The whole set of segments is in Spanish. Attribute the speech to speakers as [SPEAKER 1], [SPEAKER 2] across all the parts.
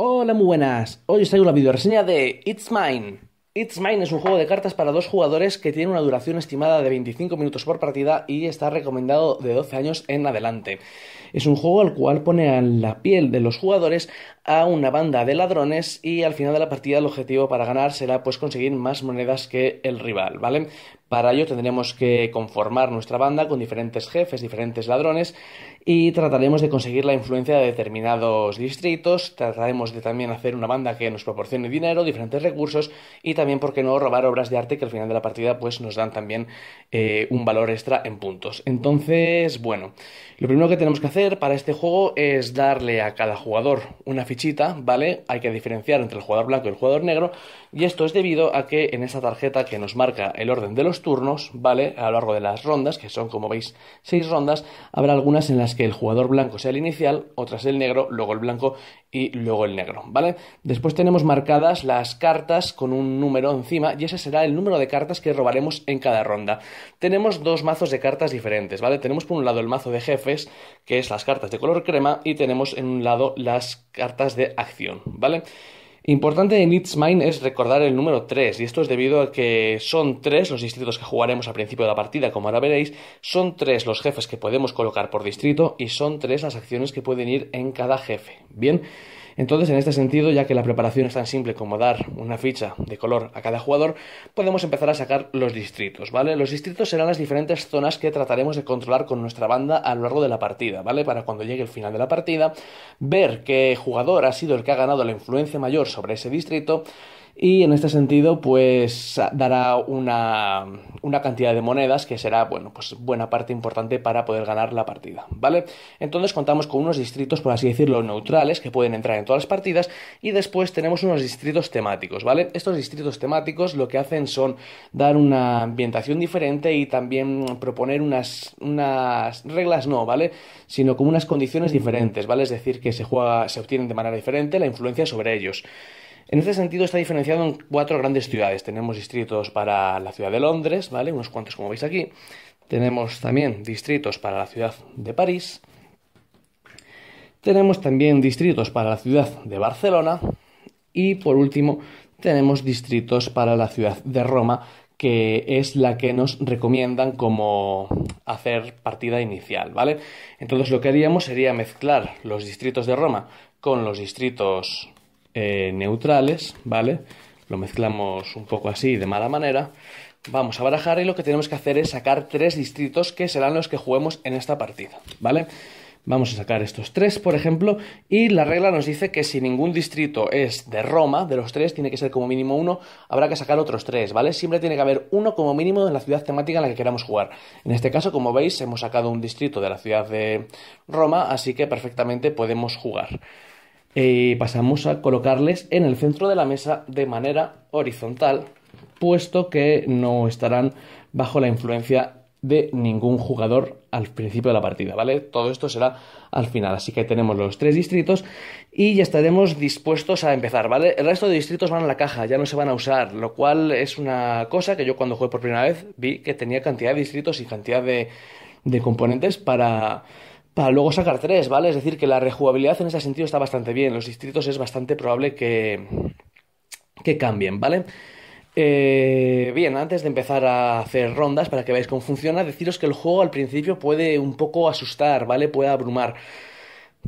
[SPEAKER 1] Hola, muy buenas. Hoy os traigo la videoreseña de It's Mine. It's Mine es un juego de cartas para dos jugadores que tiene una duración estimada de 25 minutos por partida y está recomendado de 12 años en adelante. Es un juego al cual pone a la piel de los jugadores a una banda de ladrones y al final de la partida el objetivo para ganar será pues conseguir más monedas que el rival, ¿vale? Para ello tendremos que conformar nuestra banda con diferentes jefes, diferentes ladrones y trataremos de conseguir la influencia de determinados distritos, trataremos de también hacer una banda que nos proporcione dinero, diferentes recursos y también, por qué no, robar obras de arte que al final de la partida pues nos dan también eh, un valor extra en puntos. Entonces, bueno, lo primero que tenemos que hacer para este juego es darle a cada jugador una ficha ¿vale? Hay que diferenciar entre el jugador blanco y el jugador negro, y esto es debido a que en esta tarjeta que nos marca el orden de los turnos, ¿vale? A lo largo de las rondas, que son como veis seis rondas, habrá algunas en las que el jugador blanco sea el inicial, otras el negro, luego el blanco y luego el negro, ¿vale? Después tenemos marcadas las cartas con un número encima y ese será el número de cartas que robaremos en cada ronda. Tenemos dos mazos de cartas diferentes, ¿vale? Tenemos por un lado el mazo de jefes, que es las cartas de color crema, y tenemos en un lado las cartas de acción, ¿vale? Importante en It's Mine es recordar el número 3, y esto es debido a que son tres los distritos que jugaremos al principio de la partida, como ahora veréis, son tres los jefes que podemos colocar por distrito y son tres las acciones que pueden ir en cada jefe. Bien, entonces, en este sentido, ya que la preparación es tan simple como dar una ficha de color a cada jugador, podemos empezar a sacar los distritos, ¿vale? Los distritos serán las diferentes zonas que trataremos de controlar con nuestra banda a lo largo de la partida, ¿vale? Para cuando llegue el final de la partida, ver qué jugador ha sido el que ha ganado la influencia mayor sobre ese distrito y en este sentido pues dará una, una, cantidad de monedas que será bueno pues buena parte importante para poder ganar la partida vale entonces contamos con unos distritos por así decirlo neutrales que pueden entrar en todas las partidas y después tenemos unos distritos temáticos vale estos distritos temáticos lo que hacen son dar una ambientación diferente y también proponer unas unas reglas no vale sino como unas condiciones diferentes vale es decir que se juega se obtienen de manera diferente la influencia sobre ellos en este sentido está diferenciado en cuatro grandes ciudades. Tenemos distritos para la ciudad de Londres, ¿vale? Unos cuantos como veis aquí. Tenemos también distritos para la ciudad de París. Tenemos también distritos para la ciudad de Barcelona. Y por último, tenemos distritos para la ciudad de Roma, que es la que nos recomiendan como hacer partida inicial, ¿vale? Entonces lo que haríamos sería mezclar los distritos de Roma con los distritos eh, neutrales, ¿vale? Lo mezclamos un poco así, de mala manera. Vamos a barajar y lo que tenemos que hacer es sacar tres distritos que serán los que juguemos en esta partida, ¿vale? Vamos a sacar estos tres, por ejemplo, y la regla nos dice que si ningún distrito es de Roma, de los tres, tiene que ser como mínimo uno, habrá que sacar otros tres, ¿vale? Siempre tiene que haber uno como mínimo en la ciudad temática en la que queramos jugar. En este caso, como veis, hemos sacado un distrito de la ciudad de Roma, así que perfectamente podemos jugar y pasamos a colocarles en el centro de la mesa de manera horizontal, puesto que no estarán bajo la influencia de ningún jugador al principio de la partida, ¿vale? Todo esto será al final, así que tenemos los tres distritos y ya estaremos dispuestos a empezar, ¿vale? El resto de distritos van a la caja, ya no se van a usar, lo cual es una cosa que yo cuando jugué por primera vez vi que tenía cantidad de distritos y cantidad de componentes para para luego sacar tres, ¿vale? Es decir, que la rejugabilidad en ese sentido está bastante bien. Los distritos es bastante probable que, que cambien, ¿vale? Eh, bien, antes de empezar a hacer rondas para que veáis cómo funciona, deciros que el juego al principio puede un poco asustar, ¿vale? Puede abrumar.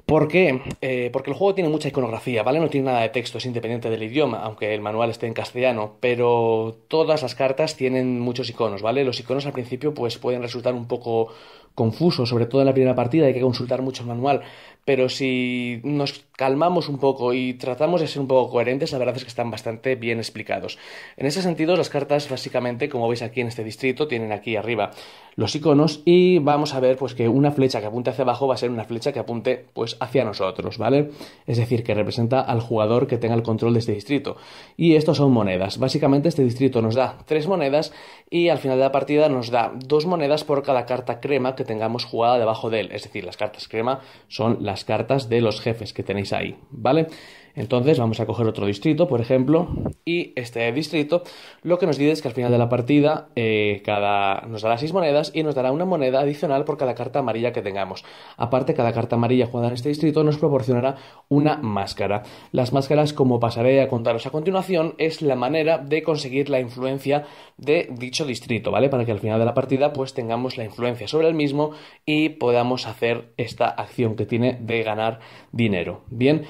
[SPEAKER 1] ¿Por qué? Eh, porque el juego tiene mucha iconografía, ¿vale? No tiene nada de texto, es independiente del idioma, aunque el manual esté en castellano, pero todas las cartas tienen muchos iconos, ¿vale? Los iconos al principio pues pueden resultar un poco confuso, sobre todo en la primera partida, hay que consultar mucho el manual, pero si nos calmamos un poco y tratamos de ser un poco coherentes, la verdad es que están bastante bien explicados. En ese sentido, las cartas básicamente, como veis aquí en este distrito, tienen aquí arriba los iconos y vamos a ver pues que una flecha que apunte hacia abajo va a ser una flecha que apunte pues hacia nosotros, ¿vale? Es decir, que representa al jugador que tenga el control de este distrito. Y estos son monedas. Básicamente este distrito nos da tres monedas y al final de la partida nos da dos monedas por cada carta crema tengamos jugada debajo de él. Es decir, las cartas crema son las cartas de los jefes que tenéis ahí, ¿vale? Entonces vamos a coger otro distrito, por ejemplo, y este distrito lo que nos dice es que al final de la partida eh, cada, nos dará seis monedas y nos dará una moneda adicional por cada carta amarilla que tengamos. Aparte, cada carta amarilla jugada en este distrito nos proporcionará una máscara. Las máscaras, como pasaré a contaros a continuación, es la manera de conseguir la influencia de dicho distrito, ¿vale? Para que al final de la partida pues tengamos la influencia sobre el mismo y podamos hacer esta acción que tiene de ganar dinero. Bien.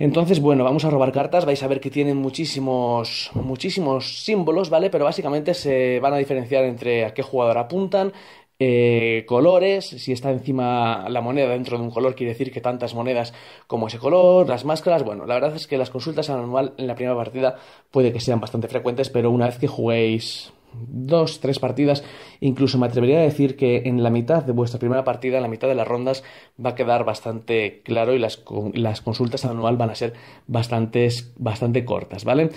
[SPEAKER 1] Entonces, bueno, vamos a robar cartas. Vais a ver que tienen muchísimos, muchísimos símbolos, ¿vale? Pero básicamente se van a diferenciar entre a qué jugador apuntan, eh, colores, si está encima la moneda dentro de un color, quiere decir que tantas monedas como ese color, las máscaras. Bueno, la verdad es que las consultas anual en la primera partida puede que sean bastante frecuentes, pero una vez que juguéis dos, tres partidas, incluso me atrevería a decir que en la mitad de vuestra primera partida, en la mitad de las rondas, va a quedar bastante claro y las, las consultas anual van a ser bastante cortas, ¿vale?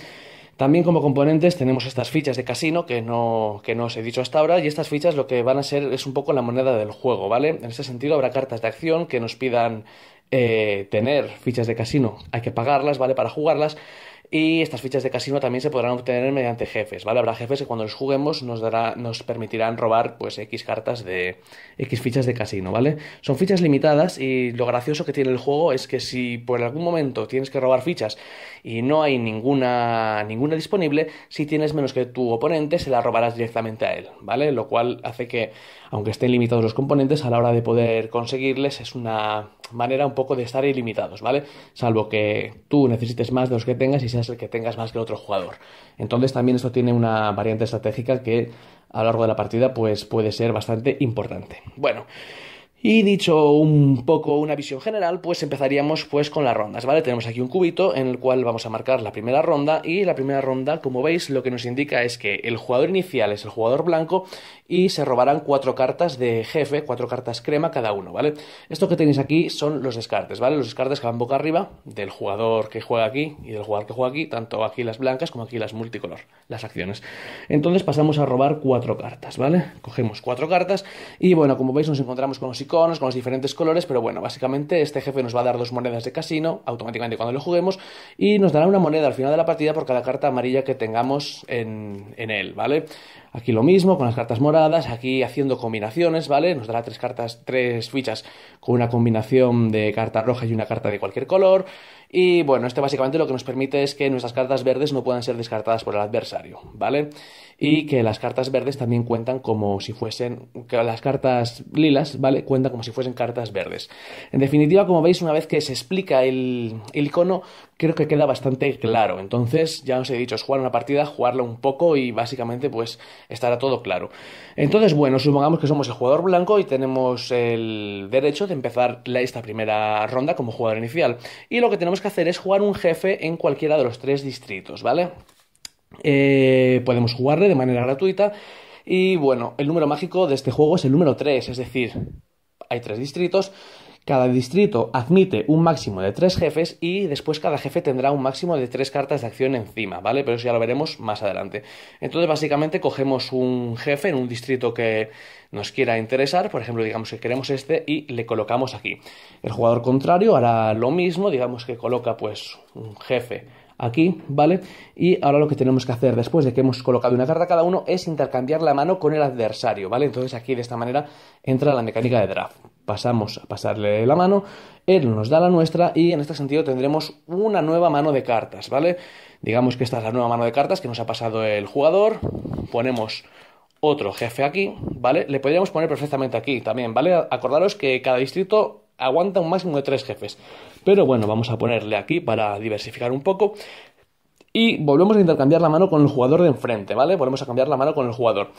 [SPEAKER 1] También como componentes tenemos estas fichas de casino que no, que no os he dicho hasta ahora y estas fichas lo que van a ser es un poco la moneda del juego, ¿vale? En ese sentido habrá cartas de acción que nos pidan eh, tener fichas de casino, hay que pagarlas, ¿vale? Para jugarlas y estas fichas de casino también se podrán obtener mediante jefes, ¿vale? Habrá jefes que cuando los juguemos nos, dará, nos permitirán robar pues X cartas de X fichas de casino, ¿vale? Son fichas limitadas y lo gracioso que tiene el juego es que si por algún momento tienes que robar fichas y no hay ninguna, ninguna disponible, si tienes menos que tu oponente se la robarás directamente a él, ¿vale? Lo cual hace que, aunque estén limitados los componentes, a la hora de poder conseguirles es una manera un poco de estar ilimitados, ¿vale? Salvo que tú necesites más de los que tengas y seas el que tengas más que el otro jugador. Entonces también esto tiene una variante estratégica que a lo largo de la partida pues puede ser bastante importante. Bueno, y dicho un poco una visión general, pues empezaríamos pues con las rondas, ¿vale? Tenemos aquí un cubito en el cual vamos a marcar la primera ronda y la primera ronda, como veis, lo que nos indica es que el jugador inicial es el jugador blanco y se robarán cuatro cartas de jefe, cuatro cartas crema cada uno, ¿vale? Esto que tenéis aquí son los descartes, ¿vale? Los descartes que van boca arriba del jugador que juega aquí y del jugador que juega aquí, tanto aquí las blancas como aquí las multicolor, las acciones. Entonces pasamos a robar cuatro cartas, ¿vale? Cogemos cuatro cartas y bueno, como veis nos encontramos con los con los diferentes colores, pero bueno, básicamente este jefe nos va a dar dos monedas de casino automáticamente cuando lo juguemos y nos dará una moneda al final de la partida por cada carta amarilla que tengamos en, en él, ¿vale? Aquí lo mismo, con las cartas moradas, aquí haciendo combinaciones, ¿vale? Nos dará tres cartas, tres fichas con una combinación de carta roja y una carta de cualquier color. Y bueno, este básicamente lo que nos permite es que nuestras cartas verdes no puedan ser descartadas por el adversario, ¿vale? Y que las cartas verdes también cuentan como si fuesen, que las cartas lilas, ¿vale? Cuentan como si fuesen cartas verdes. En definitiva, como veis, una vez que se explica el, icono, creo que queda bastante claro. Entonces, ya os he dicho, es jugar una partida, jugarla un poco y básicamente pues estará todo claro. Entonces, bueno, supongamos que somos el jugador blanco y tenemos el derecho de empezar esta primera ronda como jugador inicial. Y lo que tenemos que hacer es jugar un jefe en cualquiera de los tres distritos, ¿vale? Eh, podemos jugarle de manera gratuita. Y bueno, el número mágico de este juego es el número 3, es decir, hay tres distritos. Cada distrito admite un máximo de tres jefes y después cada jefe tendrá un máximo de tres cartas de acción encima, ¿vale? Pero eso ya lo veremos más adelante. Entonces, básicamente, cogemos un jefe en un distrito que nos quiera interesar, por ejemplo, digamos que queremos este y le colocamos aquí. El jugador contrario hará lo mismo, digamos que coloca pues un jefe aquí, ¿vale? Y ahora lo que tenemos que hacer después de que hemos colocado una carta cada uno es intercambiar la mano con el adversario, ¿vale? Entonces aquí de esta manera entra la mecánica de draft. Pasamos a pasarle la mano, él nos da la nuestra y en este sentido tendremos una nueva mano de cartas, ¿vale? Digamos que esta es la nueva mano de cartas que nos ha pasado el jugador. Ponemos otro jefe aquí, ¿vale? Le podríamos poner perfectamente aquí también, ¿vale? Acordaros que cada distrito aguanta un máximo de tres jefes. Pero bueno, vamos a ponerle aquí para diversificar un poco. Y volvemos a intercambiar la mano con el jugador de enfrente, ¿vale? Volvemos a cambiar la mano con el jugador.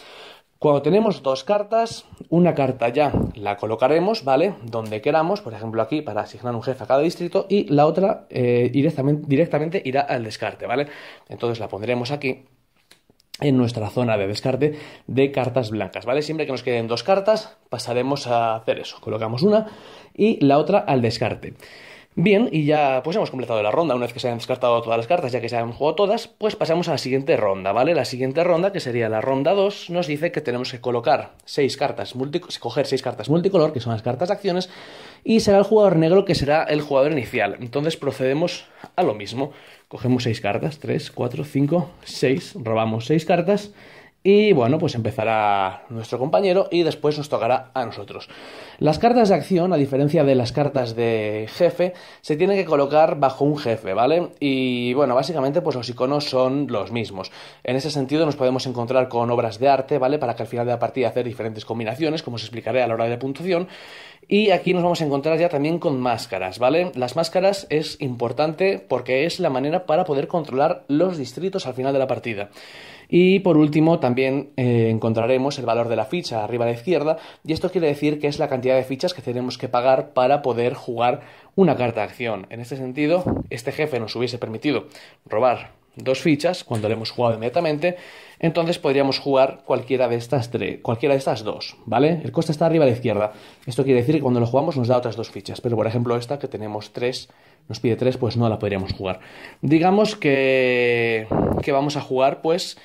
[SPEAKER 1] Cuando tenemos dos cartas, una carta ya la colocaremos, ¿vale? Donde queramos, por ejemplo aquí, para asignar un jefe a cada distrito, y la otra eh, directamente, directamente irá al descarte, ¿vale? Entonces la pondremos aquí en nuestra zona de descarte de cartas blancas, ¿vale? Siempre que nos queden dos cartas, pasaremos a hacer eso. Colocamos una y la otra al descarte. Bien, y ya pues hemos completado la ronda. Una vez que se hayan descartado todas las cartas, ya que se han jugado todas, pues pasamos a la siguiente ronda, ¿vale? La siguiente ronda, que sería la ronda 2, nos dice que tenemos que colocar seis cartas, escoger seis cartas multicolor, que son las cartas de acciones, y será el jugador negro que será el jugador inicial. Entonces procedemos a lo mismo. Cogemos seis cartas, 3, 4, 5, 6, robamos seis cartas y bueno, pues empezará nuestro compañero y después nos tocará a nosotros. Las cartas de acción, a diferencia de las cartas de jefe, se tienen que colocar bajo un jefe, ¿vale? Y bueno, básicamente pues los iconos son los mismos. En ese sentido nos podemos encontrar con obras de arte, ¿vale? Para que al final de la partida hacer diferentes combinaciones, como os explicaré a la hora de puntuación. Y aquí nos vamos a encontrar ya también con máscaras, ¿vale? Las máscaras es importante porque es la manera para poder controlar los distritos al final de la partida. Y por último, también eh, encontraremos el valor de la ficha arriba a la izquierda, y esto quiere decir que es la cantidad de fichas que tenemos que pagar para poder jugar una carta de acción. En este sentido, este jefe nos hubiese permitido robar dos fichas cuando le hemos jugado inmediatamente, entonces podríamos jugar cualquiera de estas tres, cualquiera de estas dos, ¿vale? El coste está arriba a la izquierda. Esto quiere decir que cuando lo jugamos nos da otras dos fichas, pero por ejemplo esta que tenemos tres, nos pide tres, pues no la podríamos jugar. Digamos que, que vamos a jugar pues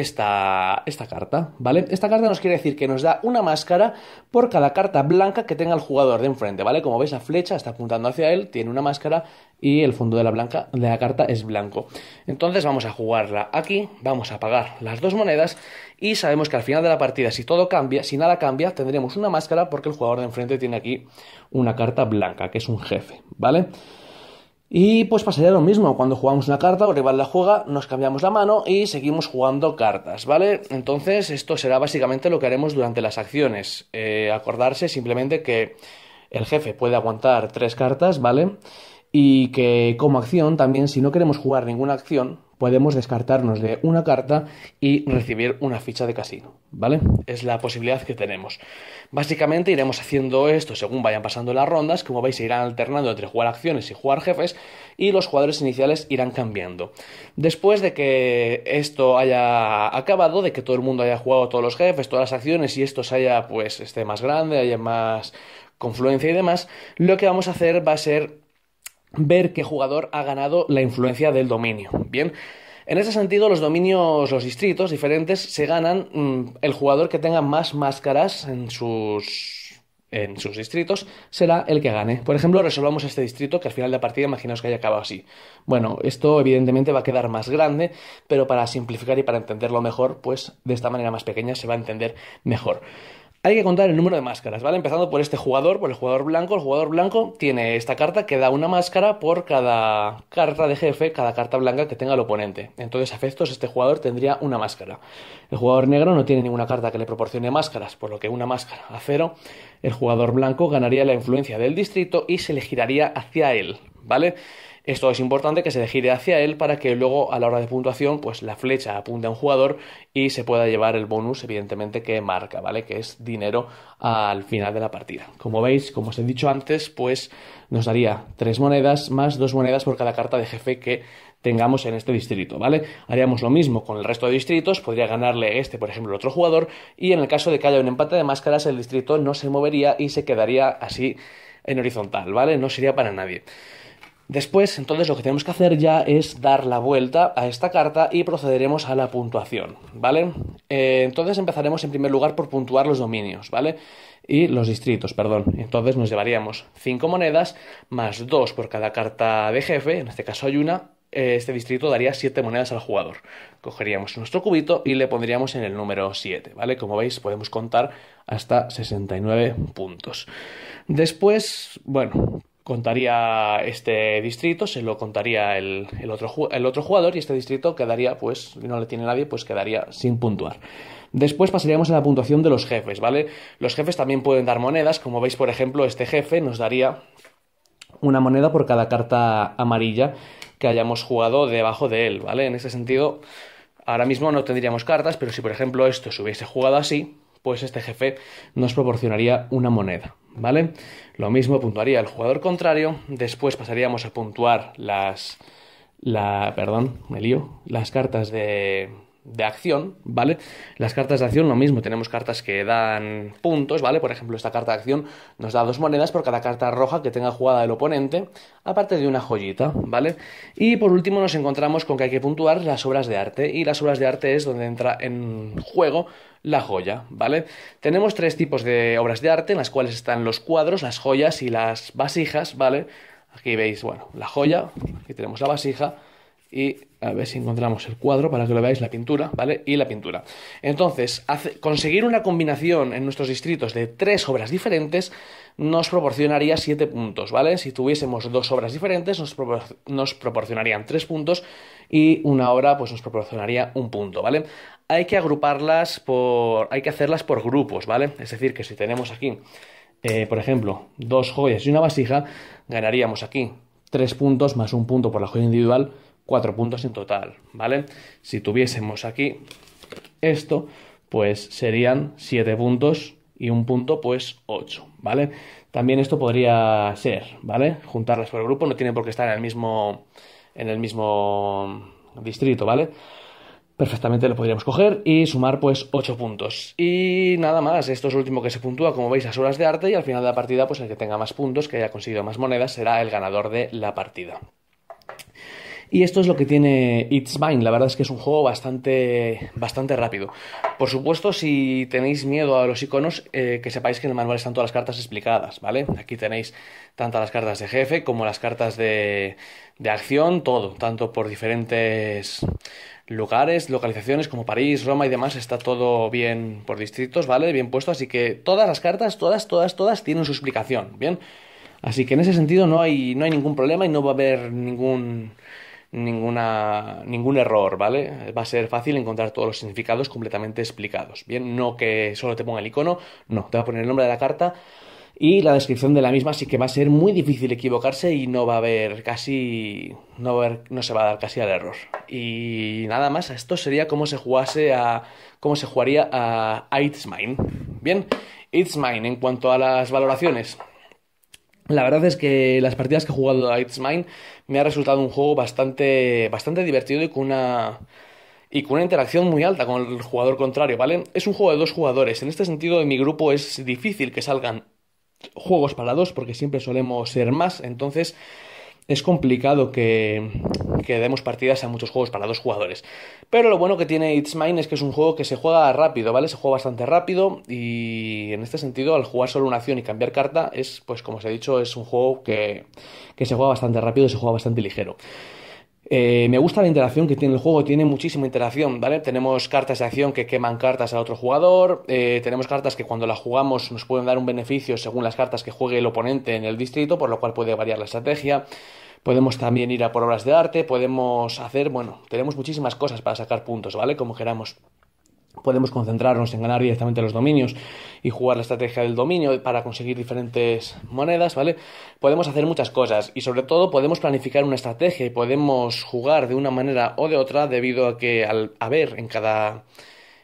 [SPEAKER 1] esta, esta carta, ¿vale? Esta carta nos quiere decir que nos da una máscara por cada carta blanca que tenga el jugador de enfrente, ¿vale? Como veis, la flecha está apuntando hacia él, tiene una máscara y el fondo de la, blanca, de la carta es blanco. Entonces vamos a jugarla aquí, vamos a pagar las dos monedas y sabemos que al final de la partida, si todo cambia, si nada cambia, tendremos una máscara porque el jugador de enfrente tiene aquí una carta blanca, que es un jefe, ¿vale? Y pues pasaría lo mismo, cuando jugamos una carta, o rival la juega, nos cambiamos la mano y seguimos jugando cartas, ¿vale? Entonces esto será básicamente lo que haremos durante las acciones. Eh, acordarse simplemente que el jefe puede aguantar tres cartas, ¿vale? Y que como acción también, si no queremos jugar ninguna acción, podemos descartarnos de una carta y recibir una ficha de casino, ¿vale? Es la posibilidad que tenemos. Básicamente iremos haciendo esto según vayan pasando las rondas, como veis se irán alternando entre jugar acciones y jugar jefes y los jugadores iniciales irán cambiando. Después de que esto haya acabado, de que todo el mundo haya jugado todos los jefes, todas las acciones y esto se haya pues esté más grande, haya más confluencia y demás, lo que vamos a hacer va a ser ver qué jugador ha ganado la influencia del dominio. Bien, en ese sentido, los dominios, los distritos diferentes, se ganan mm, el jugador que tenga más máscaras en sus en sus distritos será el que gane. Por ejemplo, resolvamos este distrito que al final de partida imaginaos que haya acabado así. Bueno, esto evidentemente va a quedar más grande, pero para simplificar y para entenderlo mejor, pues de esta manera más pequeña se va a entender mejor. Hay que contar el número de máscaras, ¿vale? Empezando por este jugador, por el jugador blanco. El jugador blanco tiene esta carta que da una máscara por cada carta de jefe, cada carta blanca que tenga el oponente. Entonces, a efectos, este jugador tendría una máscara. El jugador negro no tiene ninguna carta que le proporcione máscaras, por lo que una máscara a cero. El jugador blanco ganaría la influencia del distrito y se le giraría hacia él, ¿vale? Esto es importante que se gire hacia él para que luego a la hora de puntuación pues la flecha apunte a un jugador y se pueda llevar el bonus evidentemente que marca, ¿vale? Que es dinero al final de la partida. Como veis, como os he dicho antes, pues nos daría tres monedas más dos monedas por cada carta de jefe que tengamos en este distrito, ¿vale? Haríamos lo mismo con el resto de distritos, podría ganarle este, por ejemplo, otro jugador, y en el caso de que haya un empate de máscaras, el distrito no se movería y se quedaría así en horizontal, ¿vale? No sería para nadie. Después, entonces, lo que tenemos que hacer ya es dar la vuelta a esta carta y procederemos a la puntuación, ¿vale? Eh, entonces empezaremos en primer lugar por puntuar los dominios, ¿vale? Y los distritos, perdón. Entonces nos llevaríamos 5 monedas más 2 por cada carta de jefe, en este caso hay una, eh, este distrito daría 7 monedas al jugador. Cogeríamos nuestro cubito y le pondríamos en el número 7, ¿vale? Como veis, podemos contar hasta 69 puntos. Después, bueno, contaría este distrito, se lo contaría el, otro, el otro jugador y este distrito quedaría, pues, no le tiene nadie, pues quedaría sin puntuar. Después pasaríamos a la puntuación de los jefes, ¿vale? Los jefes también pueden dar monedas, como veis, por ejemplo, este jefe nos daría una moneda por cada carta amarilla que hayamos jugado debajo de él, ¿vale? En ese sentido, ahora mismo no tendríamos cartas, pero si por ejemplo esto se hubiese jugado así, pues este jefe nos proporcionaría una moneda, ¿vale? Lo mismo puntuaría el jugador contrario, después pasaríamos a puntuar las... La, perdón, me lío, las cartas de, de acción, ¿vale? Las cartas de acción lo mismo, tenemos cartas que dan puntos, ¿vale? Por ejemplo, esta carta de acción nos da dos monedas por cada carta roja que tenga jugada el oponente, aparte de una joyita, ¿vale? Y por último nos encontramos con que hay que puntuar las obras de arte, y las obras de arte es donde entra en juego la joya, ¿vale? Tenemos tres tipos de obras de arte en las cuales están los cuadros, las joyas y las vasijas, ¿vale? Aquí veis, bueno, la joya, aquí tenemos la vasija, y a ver si encontramos el cuadro para que lo veáis, la pintura, ¿vale? Y la pintura. Entonces, conseguir una combinación en nuestros distritos de tres obras diferentes nos proporcionaría siete puntos, ¿vale? Si tuviésemos dos obras diferentes nos, nos proporcionarían tres puntos y una obra pues nos proporcionaría un punto, ¿vale? Hay que agruparlas por... hay que hacerlas por grupos, ¿vale? Es decir, que si tenemos aquí, eh, por ejemplo, dos joyas y una vasija, ganaríamos aquí tres puntos más un punto por la joya individual, cuatro puntos en total, ¿vale? Si tuviésemos aquí esto, pues serían siete puntos y un punto, pues ocho, ¿vale? También esto podría ser, ¿vale? Juntarlas por el grupo, no tiene por qué estar en el mismo, en el mismo distrito, ¿vale? Perfectamente lo podríamos coger y sumar pues 8 puntos. Y nada más, esto es lo último que se puntúa, como veis, las horas de arte y al final de la partida pues el que tenga más puntos, que haya conseguido más monedas, será el ganador de la partida. Y esto es lo que tiene It's Mine. La verdad es que es un juego bastante, bastante rápido. Por supuesto, si tenéis miedo a los iconos, eh, que sepáis que en el manual están todas las cartas explicadas, ¿vale? Aquí tenéis tanto las cartas de jefe como las cartas de, de acción, todo, tanto por diferentes lugares, localizaciones como París, Roma y demás, está todo bien por distritos, ¿vale? Bien puesto, así que todas las cartas, todas, todas, todas tienen su explicación, ¿bien? Así que en ese sentido no hay, no hay ningún problema y no va a haber ningún ninguna, ningún error, ¿vale? Va a ser fácil encontrar todos los significados completamente explicados. Bien, no que solo te ponga el icono, no, te va a poner el nombre de la carta y la descripción de la misma, así que va a ser muy difícil equivocarse y no va a haber casi. no, va a haber, no se va a dar casi al error. Y nada más, esto sería como se jugase a. cómo se jugaría a It's Mine. Bien, It's Mine en cuanto a las valoraciones. La verdad es que las partidas que he jugado a It's Mine me ha resultado un juego bastante, bastante divertido y con una y con una interacción muy alta con el jugador contrario, ¿vale? Es un juego de dos jugadores. En este sentido, en mi grupo es difícil que salgan juegos para dos porque siempre solemos ser más. Entonces, es complicado que, que, demos partidas a muchos juegos para dos jugadores. Pero lo bueno que tiene It's Mine es que es un juego que se juega rápido, ¿vale? Se juega bastante rápido y en este sentido al jugar solo una acción y cambiar carta es, pues como os he dicho, es un juego que, que se juega bastante rápido y se juega bastante ligero. Eh, me gusta la interacción que tiene el juego, tiene muchísima interacción, ¿vale? Tenemos cartas de acción que queman cartas a otro jugador, eh, tenemos cartas que cuando las jugamos nos pueden dar un beneficio según las cartas que juegue el oponente en el distrito, por lo cual puede variar la estrategia. Podemos también ir a por obras de arte, podemos hacer, bueno, tenemos muchísimas cosas para sacar puntos, ¿vale? Como queramos podemos concentrarnos en ganar directamente los dominios y jugar la estrategia del dominio para conseguir diferentes monedas, ¿vale? Podemos hacer muchas cosas y sobre todo podemos planificar una estrategia y podemos jugar de una manera o de otra debido a que al haber en cada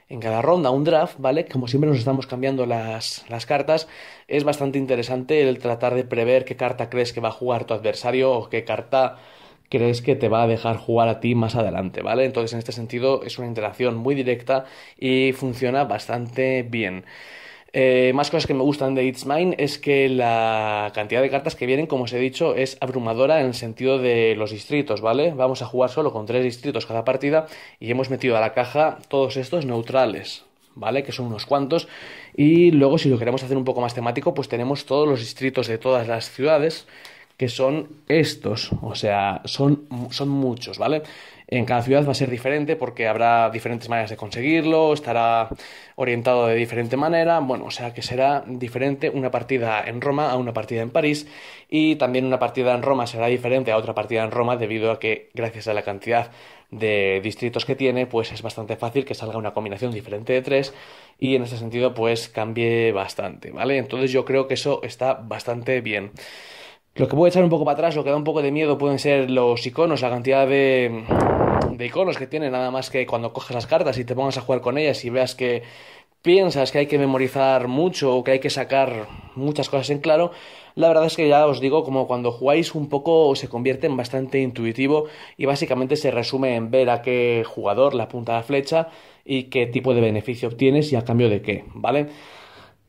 [SPEAKER 1] en cada ronda un draft, ¿vale? Como siempre nos estamos cambiando las, las, cartas, es bastante interesante el tratar de prever qué carta crees que va a jugar tu adversario o qué carta crees que te va a dejar jugar a ti más adelante, ¿vale? Entonces, en este sentido, es una interacción muy directa y funciona bastante bien. Eh, más cosas que me gustan de It's Mine es que la cantidad de cartas que vienen, como os he dicho, es abrumadora en el sentido de los distritos, ¿vale? Vamos a jugar solo con tres distritos cada partida y hemos metido a la caja todos estos neutrales, ¿vale? Que son unos cuantos. Y luego, si lo queremos hacer un poco más temático, pues tenemos todos los distritos de todas las ciudades que son estos, o sea, son, son muchos, ¿vale? En cada ciudad va a ser diferente porque habrá diferentes maneras de conseguirlo, estará orientado de diferente manera, bueno, o sea que será diferente una partida en Roma a una partida en París y también una partida en Roma será diferente a otra partida en Roma debido a que gracias a la cantidad de distritos que tiene, pues es bastante fácil que salga una combinación diferente de tres y en ese sentido pues cambie bastante, ¿vale? Entonces yo creo que eso está bastante bien. Lo que puede echar un poco para atrás, lo que da un poco de miedo pueden ser los iconos, la cantidad de, de iconos que tiene, nada más que cuando coges las cartas y te pongas a jugar con ellas y veas que piensas que hay que memorizar mucho o que hay que sacar muchas cosas en claro, la verdad es que ya os digo, como cuando jugáis un poco se convierte en bastante intuitivo y básicamente se resume en ver a qué jugador le apunta la flecha y qué tipo de beneficio obtienes y a cambio de qué, ¿vale?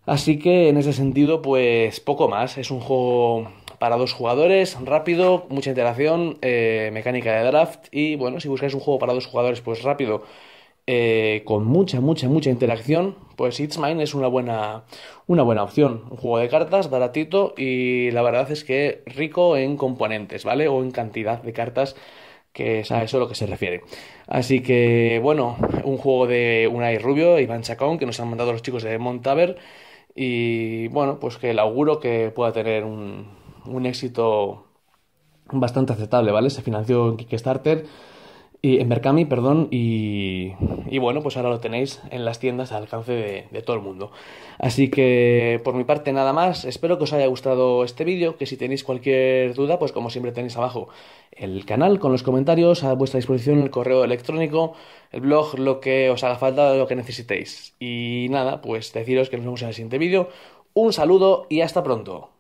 [SPEAKER 1] Así que en ese sentido, pues poco más. Es un juego para dos jugadores, rápido, mucha interacción, eh, mecánica de draft y bueno, si buscáis un juego para dos jugadores, pues rápido eh, con mucha, mucha, mucha interacción, pues It's Mine es una buena, una buena opción. Un juego de cartas baratito y la verdad es que rico en componentes, ¿vale? O en cantidad de cartas, que es a eso a lo que se refiere. Así que, bueno, un juego de Unai Rubio, Iván Chacón, que nos han mandado los chicos de Montaver. Y bueno, pues que el auguro que pueda tener un, un éxito bastante aceptable, ¿vale? Se financió en Kickstarter y en Berkami, perdón, y, y, bueno, pues ahora lo tenéis en las tiendas al alcance de, de, todo el mundo. Así que por mi parte nada más, espero que os haya gustado este vídeo, que si tenéis cualquier duda, pues como siempre tenéis abajo el canal con los comentarios, a vuestra disposición el correo electrónico, el blog, lo que os haga falta, lo que necesitéis. Y nada, pues deciros que nos vemos en el siguiente vídeo. Un saludo y hasta pronto.